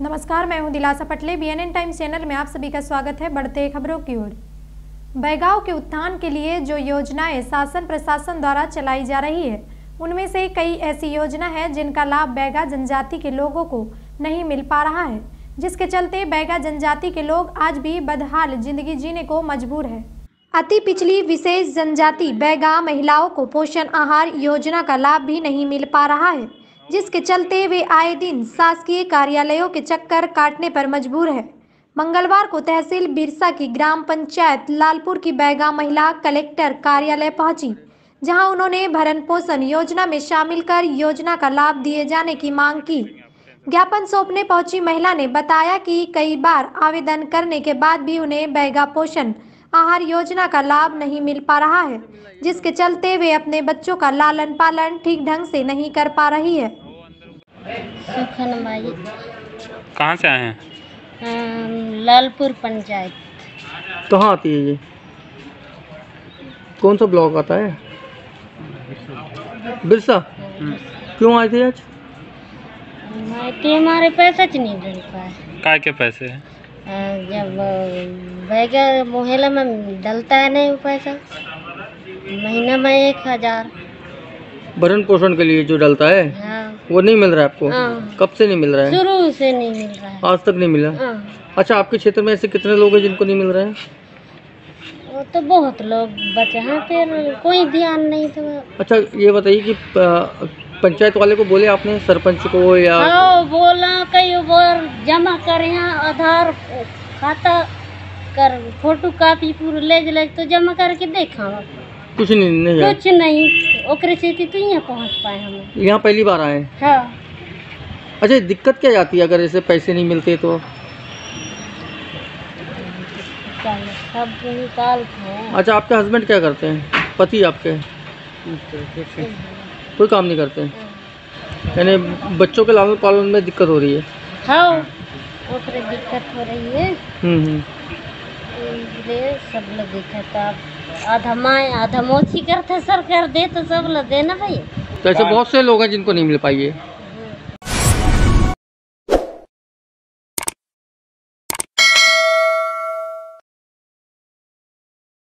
नमस्कार, मैं हूँ दिलासा पटले बीएनएन टाइम्स चैनल में आप सभी का स्वागत है बढ़ते खबरों की ओर। बैगांव के उत्थान के लिए जो योजनाएँ शासन प्रशासन द्वारा चलाई जा रही है, उनमें से कई ऐसी योजना है जिनका लाभ बैगा जनजाति के लोगों को नहीं मिल पा रहा है, जिसके चलते बैगा जनजाति के लोग आज भी बदहाल ज़िंदगी जीने को मजबूर है। अति पिछली विशेष जनजाति बैगा महिलाओं को पोषण आहार योजना का लाभ भी नहीं मिल पा रहा है जिसके चलते वे आए दिन शासकीय कार्यालयों के चक्कर काटने पर मजबूर है। मंगलवार को तहसील बिरसा की ग्राम पंचायत लालपुर की बैगा महिला कलेक्टर कार्यालय पहुँची, जहाँ उन्होंने भरण पोषण योजना में शामिल कर योजना का लाभ दिए जाने की मांग की। ज्ञापन सौंपने पहुँची महिला ने बताया कि कई बार आवेदन करने के बाद भी उन्हें बैगा पोषण आहार योजना का लाभ नहीं मिल पा रहा है जिसके चलते वे अपने बच्चों का लालन पालन ठीक ढंग से नहीं कर पा रही है। कहाँ से आए हैं? लालपुर पंचायत। कहाँ आती है ये? कौन सा ब्लॉक आता है? बिरसा? क्यों आए थे आज? हमारे पैसा नहीं मिल पाए। काय के पैसे हैं? जब बैगा मोहल्ला में डलता है नहीं पैसा महीना में एक हज़ार। भरण पोषण के लिए जो डलता है हाँ। वो नहीं मिल रहा है आपको? हाँ। कब से नहीं मिल रहा है? शुरू से नहीं मिल रहा है। आज तक नहीं मिला? हाँ। अच्छा आपके क्षेत्र में ऐसे कितने लोग हैं जिनको नहीं मिल रहा है? वो तो बहुत लोग बचे हैं फिर कोई ध्यान नहीं था। अच्छा ये बताइए कि पंचायत वाले को बोले आपने सरपंच को या हाँ बोला कई बार जमा कर यहाँ आधार खाता कर फ़ोटो कापी पूरा ले ले तो जमा करके देखा कुछ नहीं नहीं कुछ नहीं ओकरे से तो यहाँ पहुँच पाए हम। यहाँ पहली बार आए हाँ? अच्छा दिक्कत क्या जाती है अगर ऐसे पैसे नहीं मिलते तो? सब निकाल अच्छा आपके हस्बैंड क्या करते हैं? पति आपके? कोई काम नहीं करते। यानी बच्चों के लालन पालन में दिक्कत हो रही है। हाँ दिक्कत हो रही है। हम्म हम्म। सब लोग दिक्कत आधा माए आधा मोची करते सरकार दे तो सब लोग देना भाई। तो ऐसे बहुत से लोग हैं जिनको नहीं मिल पाई है।